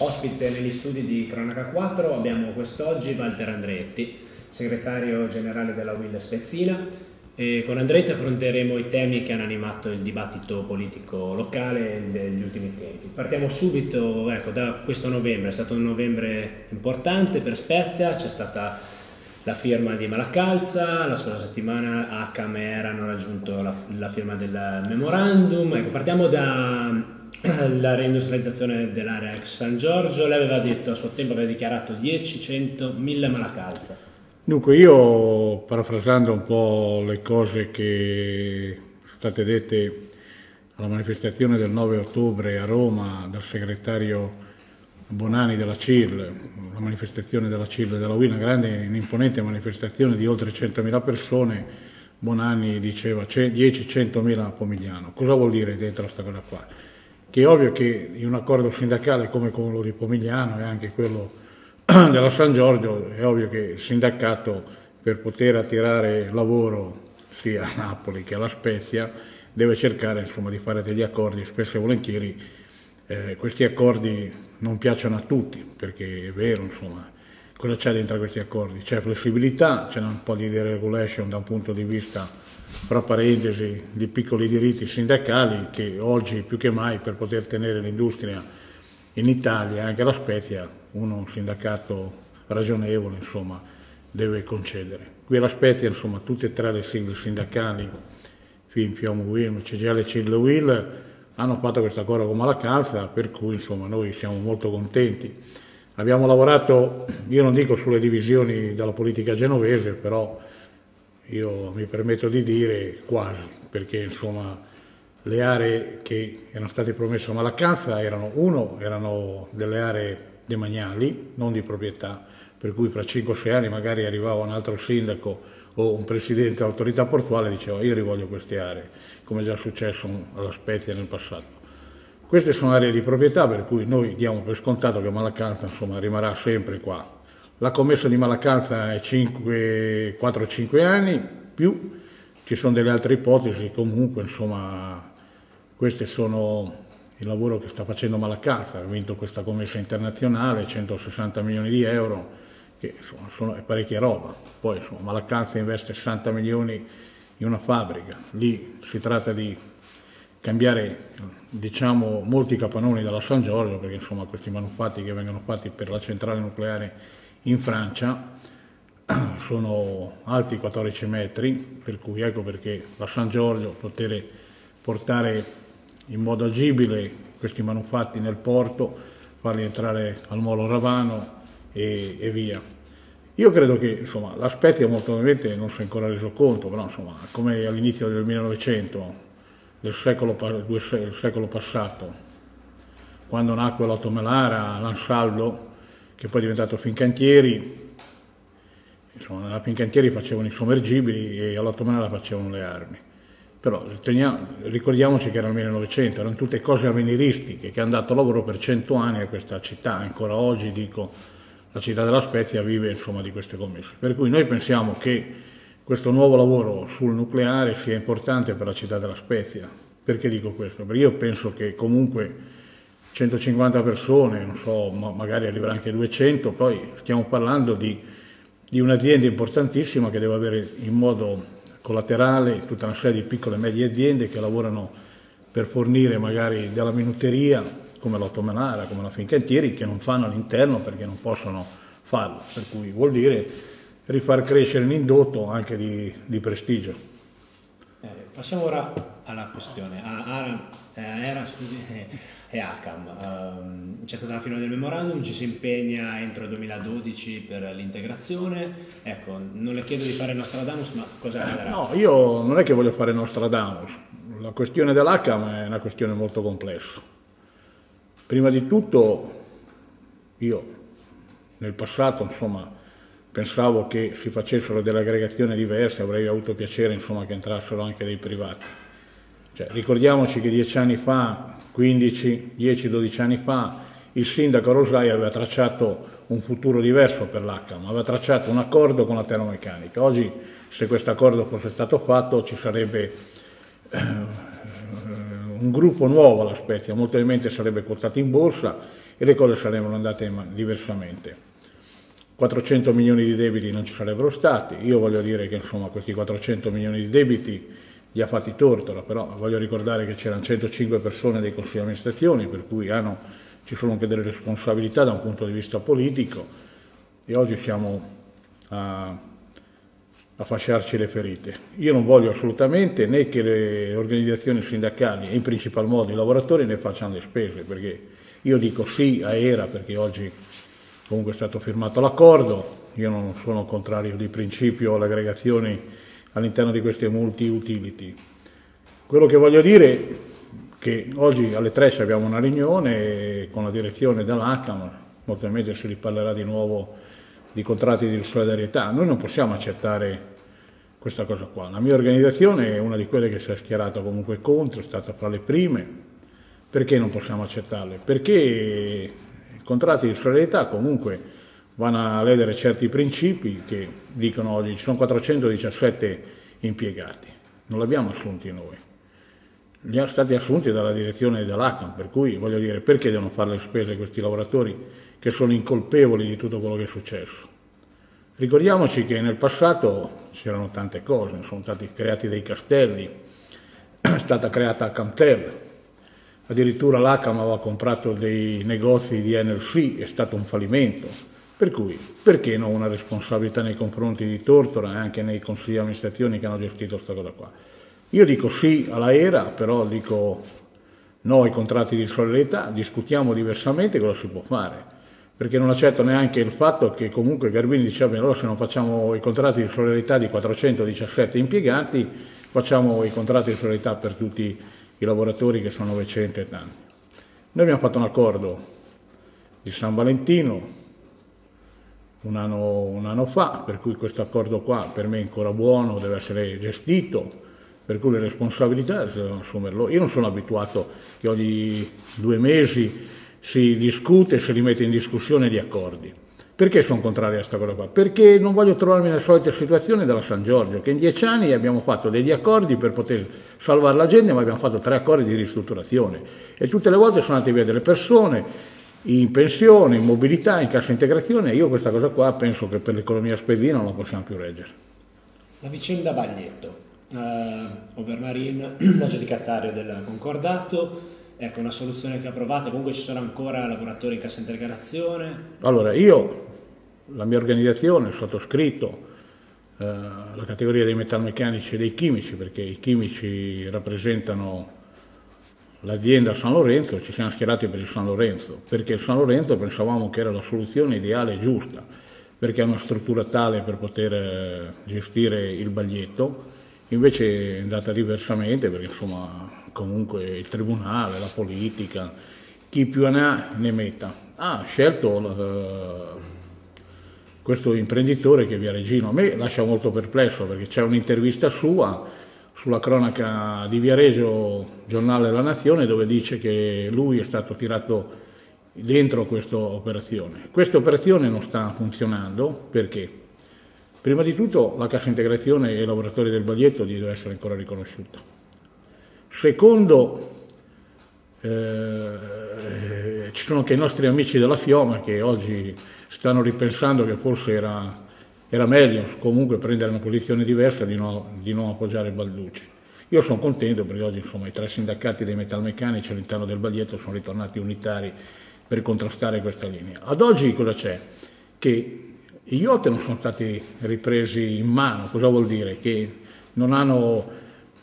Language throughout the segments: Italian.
Ospite negli studi di Cronaca 4 abbiamo quest'oggi Walter Andretti, segretario generale della Will Spezzina. E con Andretti affronteremo i temi che hanno animato il dibattito politico locale degli ultimi tempi. Partiamo subito ecco, da questo novembre, è stato un novembre importante per Spezia, c'è stata la firma di Malacalza, la scorsa settimana ACAM e ERA hanno raggiunto la, la firma del memorandum. Ecco, partiamo da la reindustrializzazione dell'area ex San Giorgio, lei aveva detto a suo tempo, aveva dichiarato 10, 100, 1000 malacalza. Dunque io, parafrasando un po' le cose che sono state dette alla manifestazione del 9 ottobre a Roma dal segretario Bonani della CIL, la manifestazione della CIL della UIL, una grande, un'imponente manifestazione di oltre 100.000 persone, Bonani diceva 10-100.000 a Pomigliano. Cosa vuol dire dentro questa cosa qua? Che è ovvio che in un accordo sindacale come quello di Pomigliano e anche quello della San Giorgio è ovvio che il sindacato per poter attirare lavoro sia a Napoli che alla Spezia deve cercare insomma, di fare degli accordi, spesso e volentieri eh, questi accordi non piacciono a tutti, perché è vero, insomma, cosa c'è dentro questi accordi? C'è flessibilità, c'è un po' di deregulation da un punto di vista fra parentesi, di piccoli diritti sindacali che oggi più che mai per poter tenere l'industria in Italia, anche la Spezia, uno un sindacato ragionevole insomma, deve concedere. Qui alla Spezia insomma, tutte e tre le sigle sindacali, FIM, FIOM, WILM, CGL, CIL, WIL, hanno fatto questa cosa con Malacalza, per cui insomma, noi siamo molto contenti. Abbiamo lavorato, io non dico sulle divisioni della politica genovese, però io mi permetto di dire quasi, perché insomma le aree che erano state promesse a Malaccanza erano, uno, erano delle aree demaniali, non di proprietà, per cui fra 5-6 anni magari arrivava un altro sindaco o un presidente dell'autorità portuale e diceva io rivoglio queste aree, come è già successo alla Spezia nel passato. Queste sono aree di proprietà per cui noi diamo per scontato che Malaccanza insomma, rimarrà sempre qua, la commessa di Malacalza è 4-5 anni, più. Ci sono delle altre ipotesi, comunque insomma questi sono il lavoro che sta facendo Malacalza, ha vinto questa commessa internazionale, 160 milioni di euro, che insomma, sono, è parecchia roba. Poi insomma, Malacalza investe 60 milioni in una fabbrica, lì si tratta di cambiare diciamo, molti capannoni dalla San Giorgio, perché insomma, questi manufatti che vengono fatti per la centrale nucleare in Francia sono alti 14 metri, per cui ecco perché la San Giorgio poter portare in modo agibile questi manufatti nel porto, farli entrare al molo Ravano e, e via. Io credo che insomma, la Spezia molto probabilmente non si è ancora reso conto, però insomma, come all'inizio del 1900, del secolo, del secolo passato, quando nacque l'Otto Melara, l'Ansaldo, che poi è diventato Fincantieri, insomma, a Fincantieri facevano i sommergibili e all'Ottomana facevano le armi. Però teniamo, ricordiamoci che era il 1900, erano tutte cose avveniristiche che hanno dato lavoro per cento anni a questa città, ancora oggi dico la città della Spezia vive insomma, di queste commesse. Per cui noi pensiamo che questo nuovo lavoro sul nucleare sia importante per la città della Spezia. Perché dico questo? Perché io penso che comunque 150 persone, non so, ma magari arriverà anche 200, poi stiamo parlando di, di un'azienda importantissima che deve avere in modo collaterale tutta una serie di piccole e medie aziende che lavorano per fornire magari della minuteria come l'Ottomenara, come la Fincantieri, che non fanno all'interno perché non possono farlo, per cui vuol dire rifar crescere l'indotto anche di, di prestigio. Eh, passiamo ora alla questione. A, a, a, era, e ACAM. Um, c'è stata la firma del memorandum, ci si impegna entro il 2012 per l'integrazione. Ecco, non le chiedo di fare Nostradamus, ma cosa accadrà? No, io non è che voglio fare Nostradamus. La questione dell'ACAM è una questione molto complessa. Prima di tutto, io nel passato, insomma, pensavo che si facessero delle aggregazioni diverse, avrei avuto piacere, insomma, che entrassero anche dei privati cioè, ricordiamoci che dieci anni fa, 15, 10-12 anni fa, il sindaco Rosai aveva tracciato un futuro diverso per l'ACAM, aveva tracciato un accordo con la termomeccanica. Oggi, se questo accordo fosse stato fatto, ci sarebbe eh, un gruppo nuovo alla Spezia, molto probabilmente sarebbe quotato in borsa e le cose sarebbero andate diversamente. 400 milioni di debiti non ci sarebbero stati, io voglio dire che insomma questi 400 milioni di debiti li ha fatti Tortora, però voglio ricordare che c'erano 105 persone dei consigli di amministrazione, per cui hanno, ci sono anche delle responsabilità da un punto di vista politico e oggi siamo a, a fasciarci le ferite. Io non voglio assolutamente né che le organizzazioni sindacali e in principal modo i lavoratori ne facciano le spese, perché io dico sì a ERA perché oggi Comunque è stato firmato l'accordo, io non sono contrario di principio alle aggregazioni all'interno di queste multi-utility. Quello che voglio dire è che oggi alle 3 abbiamo una riunione con la direzione dell'ACAM, molto probabilmente si riparlerà di nuovo di contratti di solidarietà. Noi non possiamo accettare questa cosa qua. La mia organizzazione è una di quelle che si è schierata comunque contro, è stata fra le prime. Perché non possiamo accettarle? Perché contratti di solidarietà comunque vanno a ledere certi principi che dicono oggi ci sono 417 impiegati, non li abbiamo assunti noi, li sono stati assunti dalla direzione dell'ACAM, per cui voglio dire perché devono fare le spese questi lavoratori che sono incolpevoli di tutto quello che è successo. Ricordiamoci che nel passato c'erano tante cose, sono stati creati dei castelli, è stata creata Cantel, addirittura l'ACAM aveva comprato dei negozi di NLC, è stato un fallimento. Per cui, perché non una responsabilità nei confronti di Tortora e anche nei consigli di amministrazione che hanno gestito questa cosa qua? Io dico sì alla ERA, però dico no ai contratti di solidarietà, discutiamo diversamente cosa si può fare. Perché non accetto neanche il fatto che comunque Garbini dice, bene, allora se non facciamo i contratti di solidarietà di 417 impiegati, facciamo i contratti di solidarietà per tutti i lavoratori che sono 900 e tanti. Noi abbiamo fatto un accordo di San Valentino un anno, un anno fa, per cui questo accordo qua per me è ancora buono, deve essere gestito, per cui le responsabilità si devono assumerlo. Io non sono abituato che ogni due mesi si discute e si rimette in discussione gli accordi. Perché sono contrario a questa cosa qua? Perché non voglio trovarmi nella solita situazione della San Giorgio, che in dieci anni abbiamo fatto degli accordi per poter salvare la gente, ma abbiamo fatto tre accordi di ristrutturazione e tutte le volte sono andate via delle persone in pensione, in mobilità, in cassa integrazione io questa cosa qua penso che per l'economia spedina non la possiamo più reggere. La vicenda Baglietto, uh, Overmarin, aggiudicatario del concordato, ecco una soluzione che approvate, comunque ci sono ancora lavoratori in cassa integrazione? Allora io la mia organizzazione, ho sottoscritto eh, la categoria dei metalmeccanici e dei chimici, perché i chimici rappresentano l'azienda San Lorenzo, ci siamo schierati per il San Lorenzo, perché il San Lorenzo pensavamo che era la soluzione ideale e giusta, perché ha una struttura tale per poter eh, gestire il baglietto, invece è andata diversamente, perché insomma comunque il tribunale, la politica, chi più ne ha ne metta. Ha scelto eh, questo imprenditore che è via Regino. A me lascia molto perplesso perché c'è un'intervista sua sulla cronaca di Viareggio, giornale La Nazione, dove dice che lui è stato tirato dentro questa operazione. Questa operazione non sta funzionando perché? Prima di tutto la cassa integrazione e i lavoratori del baglietto deve essere ancora riconosciuta. Secondo, eh, ci sono anche i nostri amici della Fioma che oggi stanno ripensando che forse era, era meglio comunque prendere una posizione diversa di, no, di non appoggiare Balducci. Io sono contento perché oggi insomma, i tre sindacati dei metalmeccanici all'interno del Baglietto sono ritornati unitari per contrastare questa linea. Ad oggi cosa c'è? Che i yacht non sono stati ripresi in mano, cosa vuol dire? Che non hanno,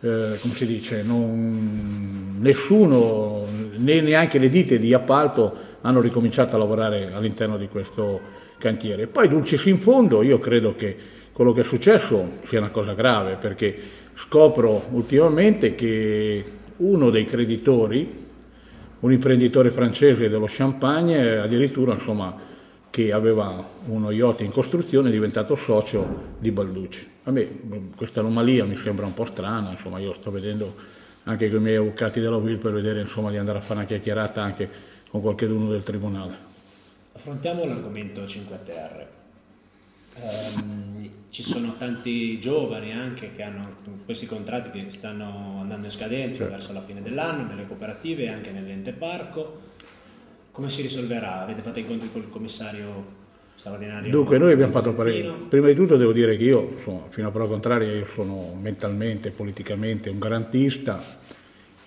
eh, come si dice, non, nessuno, né neanche le ditte di appalto hanno ricominciato a lavorare all'interno di questo cantiere. Poi dulcis in fondo io credo che quello che è successo sia una cosa grave perché scopro ultimamente che uno dei creditori, un imprenditore francese dello Champagne, addirittura insomma, che aveva uno yacht in costruzione è diventato socio di Balducci. A me questa anomalia mi sembra un po' strana, insomma io sto vedendo anche con i miei avvocati della WIL per vedere insomma, di andare a fare una chiacchierata anche con qualcuno del tribunale. Affrontiamo l'argomento 5 Terre. Um, ci sono tanti giovani anche che hanno questi contratti che stanno andando in scadenza certo. verso la fine dell'anno nelle cooperative e anche nell'ente parco. Come si risolverà? Avete fatto incontri con il commissario straordinario? Dunque, noi abbiamo fatto parecchio. Prima di tutto devo dire che io, insomma, fino a prova contraria, io sono mentalmente, politicamente un garantista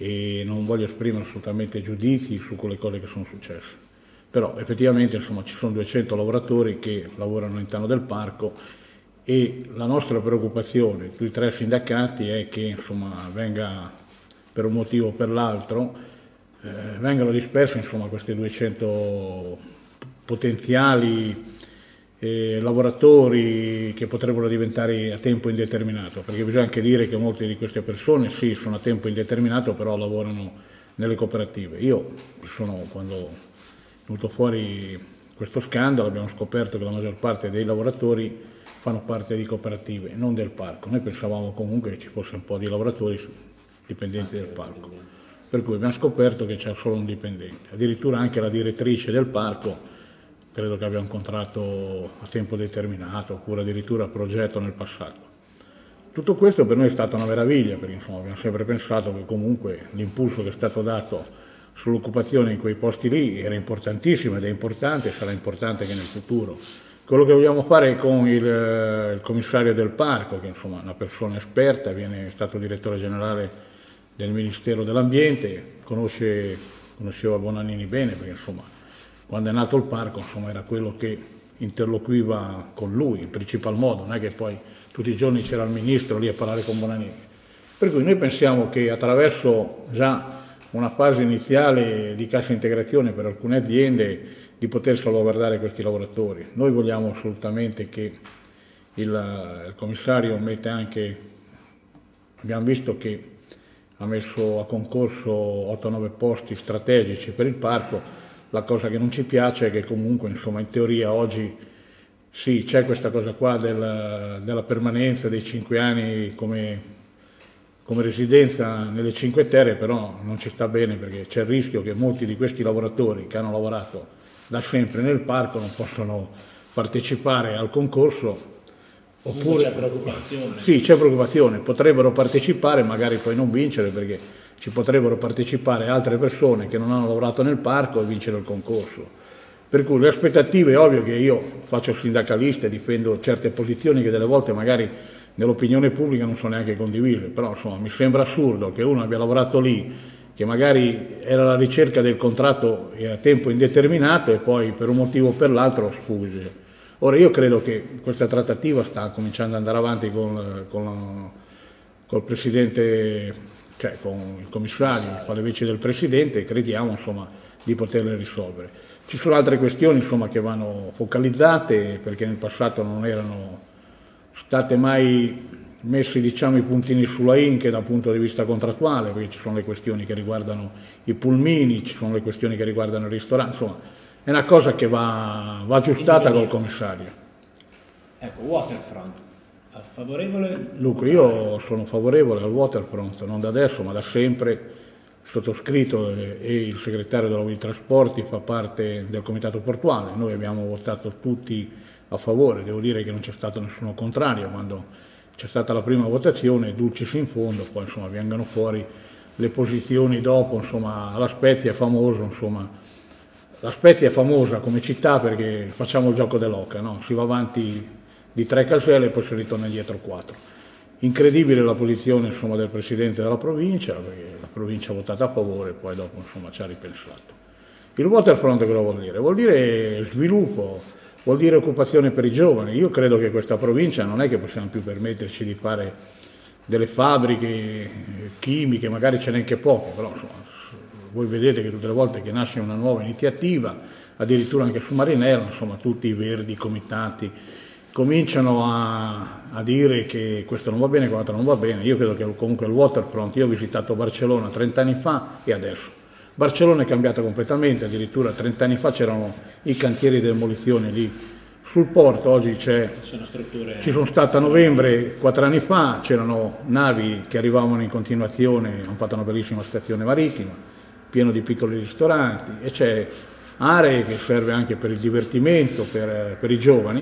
e non voglio esprimere assolutamente giudizi su quelle cose che sono successe. Però effettivamente insomma, ci sono 200 lavoratori che lavorano all'interno del parco e la nostra preoccupazione, tutti i tre sindacati, è che insomma, venga per un motivo o per l'altro, eh, vengano dispersi insomma, questi 200 potenziali eh, lavoratori che potrebbero diventare a tempo indeterminato, perché bisogna anche dire che molte di queste persone sì sono a tempo indeterminato, però lavorano nelle cooperative. Io sono, quando è venuto fuori questo scandalo abbiamo scoperto che la maggior parte dei lavoratori fanno parte di cooperative, non del parco. Noi pensavamo comunque che ci fosse un po' di lavoratori dipendenti del parco, per cui abbiamo scoperto che c'è solo un dipendente. Addirittura anche la direttrice del parco credo che abbia un contratto a tempo determinato oppure addirittura progetto nel passato. Tutto questo per noi è stata una meraviglia perché insomma, abbiamo sempre pensato che comunque l'impulso che è stato dato sull'occupazione in quei posti lì era importantissimo ed è importante e sarà importante anche nel futuro. Quello che vogliamo fare con il, il commissario del parco, che insomma, è una persona esperta, viene, è stato direttore generale del Ministero dell'Ambiente, conosce, conosceva Bonanini bene perché insomma quando è nato il parco insomma, era quello che interloquiva con lui in principal modo, non è che poi tutti i giorni c'era il ministro lì a parlare con Bonanini. Per cui noi pensiamo che attraverso già una fase iniziale di cassa integrazione per alcune aziende di poter salvaguardare questi lavoratori. Noi vogliamo assolutamente che il, il commissario metta anche, abbiamo visto che ha messo a concorso 8-9 posti strategici per il parco, la cosa che non ci piace è che comunque, insomma, in teoria oggi sì, c'è questa cosa qua della, della permanenza dei cinque anni come, come, residenza nelle Cinque Terre, però non ci sta bene perché c'è il rischio che molti di questi lavoratori che hanno lavorato da sempre nel parco non possano partecipare al concorso. Oppure c'è preoccupazione. Sì, c'è preoccupazione, potrebbero partecipare, magari poi non vincere perché ci potrebbero partecipare altre persone che non hanno lavorato nel parco e vincere il concorso. Per cui le aspettative, è ovvio che io faccio sindacalista e difendo certe posizioni che delle volte magari nell'opinione pubblica non sono neanche condivise, però insomma mi sembra assurdo che uno abbia lavorato lì, che magari era alla ricerca del contratto a tempo indeterminato e poi per un motivo o per l'altro sfugge. Ora io credo che questa trattativa sta cominciando ad andare avanti con, con, col Presidente cioè con il commissario, con le veci del Presidente e crediamo insomma, di poterle risolvere. Ci sono altre questioni insomma, che vanno focalizzate perché nel passato non erano state mai messi diciamo, i puntini sulla I che dal punto di vista contrattuale, perché ci sono le questioni che riguardano i pulmini, ci sono le questioni che riguardano il ristorante, insomma è una cosa che va, va aggiustata col commissario. Ecco, Waterfront, Favorevole? Dunque, io sono favorevole al waterfront, non da adesso ma da sempre. Sottoscritto e il segretario della dei Trasporti fa parte del comitato portuale. Noi abbiamo votato tutti a favore, devo dire che non c'è stato nessuno contrario quando c'è stata la prima votazione, dulcis in fondo, poi insomma vengano fuori le posizioni dopo, insomma, la Spezia è famoso, insomma, la Spezia è famosa come città perché facciamo il gioco dell'oca, no? si va avanti di tre caselle e poi si ritorna indietro quattro. Incredibile la posizione insomma, del Presidente della provincia, perché la provincia ha votato a favore e poi dopo insomma, ci ha ripensato. Il waterfront cosa vuol dire? Vuol dire sviluppo, vuol dire occupazione per i giovani. Io credo che questa provincia non è che possiamo più permetterci di fare delle fabbriche chimiche, magari ce n'è anche poche, però insomma, voi vedete che tutte le volte che nasce una nuova iniziativa, addirittura anche su Marinello, insomma tutti i verdi, comitati, cominciano a, a, dire che questo non va bene, quell'altro non va bene. Io credo che comunque il waterfront, io ho visitato Barcellona 30 anni fa e adesso. Barcellona è cambiata completamente, addirittura 30 anni fa c'erano i cantieri di demolizione lì sul porto, oggi c'è, sono strutture... ci sono state a novembre, quattro anni fa, c'erano navi che arrivavano in continuazione, hanno fatto una bellissima stazione marittima, pieno di piccoli ristoranti e c'è aree che serve anche per il divertimento, per, per i giovani.